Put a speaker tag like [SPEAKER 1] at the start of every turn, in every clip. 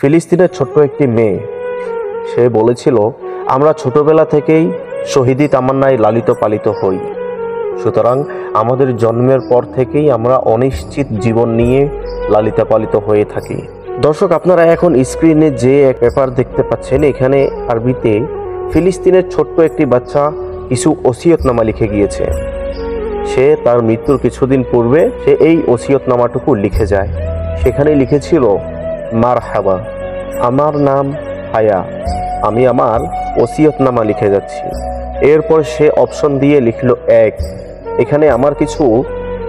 [SPEAKER 1] ফিলিস্তিনের ছোট্ট একটি মেয়ে। সে বলেছিল, আমরা ছোটবেলা থেকেই শহীদি তামান্নায় লালিত পালিত হই। সুতরাং আমাদের জন্মের পর থেকেই আমরা অনিশ্চিত জীবন নিয়ে লালিত পালিত হয়ে থাকি। দর্শক, আপনারা এখন স্ক্রিনে যে এক পেপার দেখতে পাচ্ছেন, এখানে আরবিতে ফিলিস্তিনের ছোট্ট একটি বাচ্চা কিছু ওসিয়তনামা লিখে গিয়েছে। সে তার মৃত্যুর কিছুদিন পূর্বে সে এই ওসিয়তনামাটুকু লিখে যায়। সেখানে লিখেছিল মার হাবা আমার নাম হায়া। আমি আমার ওসিয়তনামা লিখে যাচ্ছি। এরপর সে অপশন দিয়ে লিখলো এক। এখানে আমার কিছু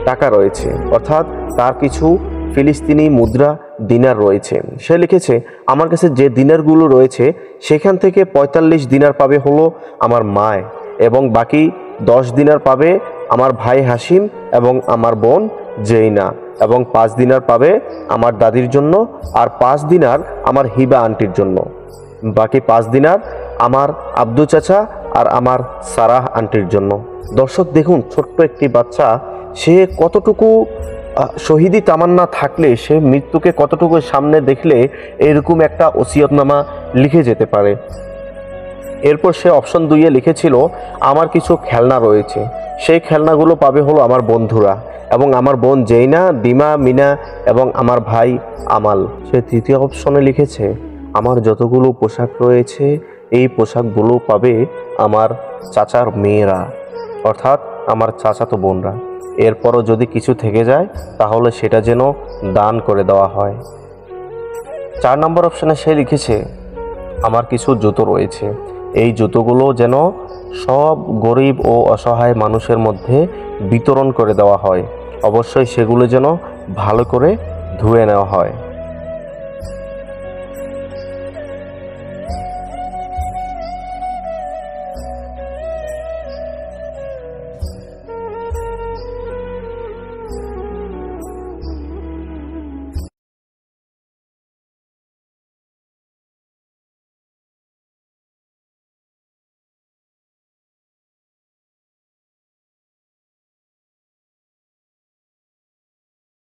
[SPEAKER 1] টাকা রয়েছে। অর্থাৎ তার কিছু ফিলিস্তিনি মুদ্রা দিনার রয়েছে। সে লিখেছে, আমার কাছে যে দিনারগুলো রয়েছে, সেখান থেকে পঁয়তাল্লিশ দিনার পাবে হলো আমার মায় এবং বাকি দশ দিনার পাবে আমার ভাই হাসিম এবং আমার বোন জেইনা। এবং পাঁচ দিনার পাবে আমার দাদির জন্য আর পাঁচ দিনার আমার হিবা আন্টির জন্য। বাকি পাঁচ দিনার আমার আব্দু চাচা আর আমার সারাহ আন্টির জন্য। দর্শক, দেখুন, ছোট্ট একটি বাচ্চা, সে কতটুকু শহীদি তামান্না থাকলে, সে মৃত্যুকে কতটুকু সামনে দেখলে এরকম একটা ওসিয়তনামা লিখে যেতে পারে। এরপর সে অপশন দুইয়ে লিখেছিল, আমার কিছু খেলনা রয়েছে। সেই খেলনাগুলো পাবে হলো আমার বন্ধুরা এবং আমার বোন জেইনা, ডিমা, মিনা এবং আমার ভাই আমাল। সে তৃতীয় অপশনে লিখেছে, আমার যতগুলো পোশাক রয়েছে, এই পোশাকগুলো পাবে আমার চাচার মেয়েরা। অর্থাৎ আমার চাচাতো বোনরা। এরপরও যদি কিছু থেকে যায়, তাহলে সেটা যেন দান করে দেওয়া হয়। চার নম্বর অপশনে সে লিখেছে, আমার কিছু জুতো রয়েছে। এই জুতোগুলো যেন সব গরিব ও অসহায় মানুষের মধ্যে বিতরণ করে দেওয়া হয়। অবশ্যই সেগুলো যেন ভালো করে ধুয়ে নেওয়া হয়।